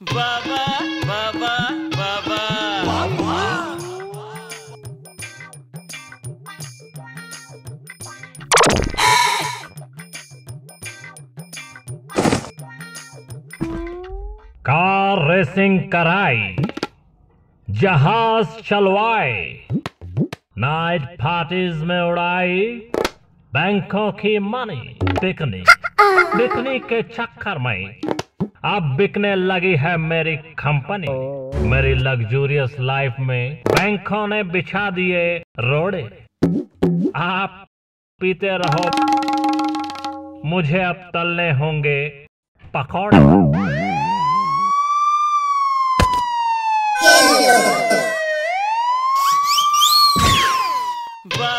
बाबा बाबा बाबा car racing कराई, जहाज़ चलवाए night parties में उड़ाई, बैंकों की मनी बिकनी बिकनी के चक्कर में। अब बिकने लगी है मेरी कंपनी मेरी लग्जूरियस लाइफ में बैंकों ने बिछा दिए रोड़े। आप पीते रहो। मुझे अब तलने होंगे पकौड़े। Bye.